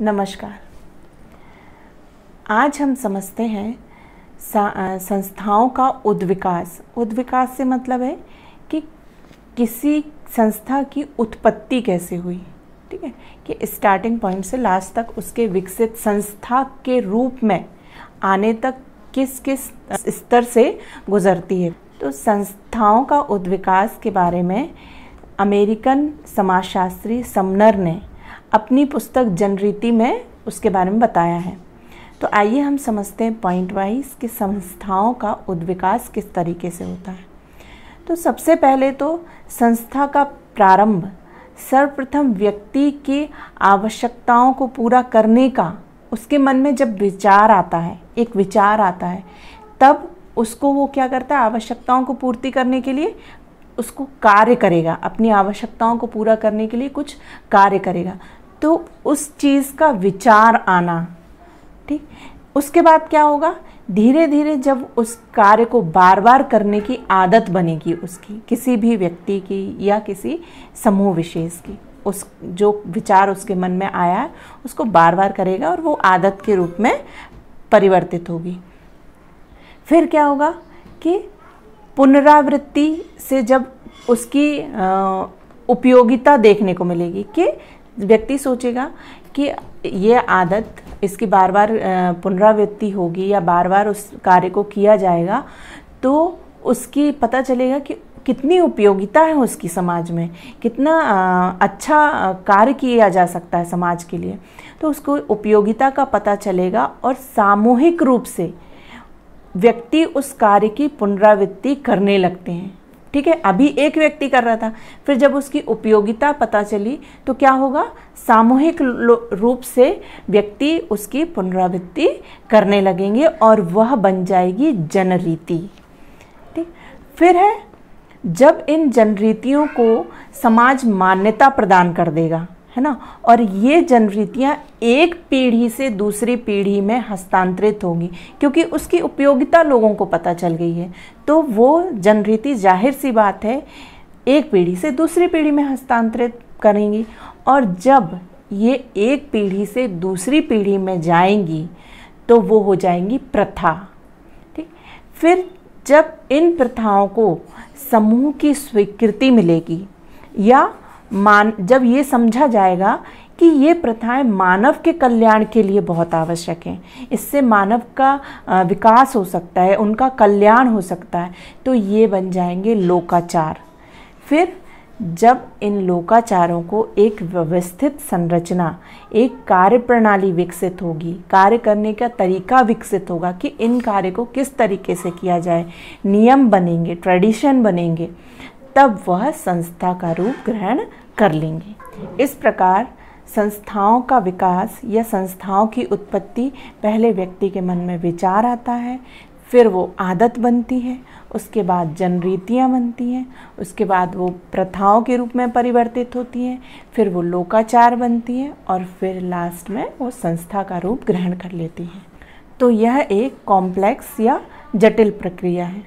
नमस्कार। आज हम समझते हैं संस्थाओं का उद्विकास। उद्विकास से मतलब है कि किसी संस्था की उत्पत्ति कैसे हुई, ठीक है? कि स्टार्टिंग पॉइंट से लास्ट तक उसके विकसित संस्था के रूप में आने तक किस किस स्तर से गुजरती है। तो संस्थाओं का उद्विकास के बारे में अमेरिकन समाजशास्त्री समनर ने अपनी पुस्तक जनरीति में उसके बारे में बताया है। तो आइए हम समझते हैं पॉइंट वाइज कि संस्थाओं का उद्विकास किस तरीके से होता है। तो सबसे पहले तो संस्था का प्रारंभ, सर्वप्रथम व्यक्ति की आवश्यकताओं को पूरा करने का, उसके मन में जब विचार आता है, एक विचार आता है, तब उसको वो क्या करता है? आवश्यकताओं को पूर्ति करने के लिए उसको कार्य करेगा। अपनी आवश्यकताओं को पूरा करने के लिए कुछ कार्य करेगा। तो उस चीज़ का विचार आना, ठीक? उसके बाद क्या होगा? धीरे धीरे जब उस कार्य को बार बार करने की आदत बनेगी उसकी, किसी भी व्यक्ति की या किसी समूह विशेष की, उस जो विचार उसके मन में आया है, उसको बार बार करेगा और वो आदत के रूप में परिवर्तित होगी। फिर क्या होगा कि पुनरावृत्ति से जब उसकी उपयोगिता देखने को मिलेगी कि व्यक्ति सोचेगा कि ये आदत इसकी बार बार पुनरावृत्ति होगी या बार बार उस कार्य को किया जाएगा तो उसकी पता चलेगा कि कितनी उपयोगिता है उसकी समाज में, कितना अच्छा कार्य किया जा सकता है समाज के लिए। तो उसको उपयोगिता का पता चलेगा और सामूहिक रूप से व्यक्ति उस कार्य की पुनरावृत्ति करने लगते हैं। ठीक है, अभी एक व्यक्ति कर रहा था। फिर जब उसकी उपयोगिता पता चली तो क्या होगा? सामूहिक रूप से व्यक्ति उसकी पुनरावृत्ति करने लगेंगे और वह बन जाएगी जनरीति। ठीक, फिर है, जब इन जनरीतियों को समाज मान्यता प्रदान कर देगा है ना? और ये जनरीतियाँ एक पीढ़ी से दूसरी पीढ़ी में हस्तांतरित होंगी, क्योंकि उसकी उपयोगिता लोगों को पता चल गई है। तो वो जनरीति ज़ाहिर सी बात है, एक पीढ़ी से दूसरी पीढ़ी में हस्तांतरित करेंगी, और जब ये एक पीढ़ी से दूसरी पीढ़ी में जाएँगी तो वो हो जाएँगी प्रथा। ठीक? फिर जब इन प्रथाओं को समूह की स्वीकृति मिलेगी, या मान, जब ये समझा जाएगा कि ये प्रथाएँ मानव के कल्याण के लिए बहुत आवश्यक हैं, इससे मानव का विकास हो सकता है, उनका कल्याण हो सकता है तो ये बन जाएँगे लोकाचार। फिर, जब इन लोकाचारों को एक व्यवस्थित संरचना, एक कार्य प्रणाली विकसित होगी, कार्य करने का तरीका विकसित होगा कि इन कार्य को किस तरीके से किया जाए, नियम बनेंगे, ट्रेडिशन बनेंगे तब वह संस्था का रूप ग्रहण कर लेंगे। इस प्रकार संस्थाओं का विकास या संस्थाओं की उत्पत्ति पहले व्यक्ति के मन में विचार आता है, फिर वो आदत बनती है, उसके बाद जनरीतियाँ बनती हैं, उसके बाद वो प्रथाओं के रूप में परिवर्तित होती हैं, फिर वो लोकाचार बनती हैं और फिर लास्ट में वो संस्था का रूप ग्रहण कर लेती हैं। तो यह एक कॉम्प्लेक्स या जटिल प्रक्रिया है।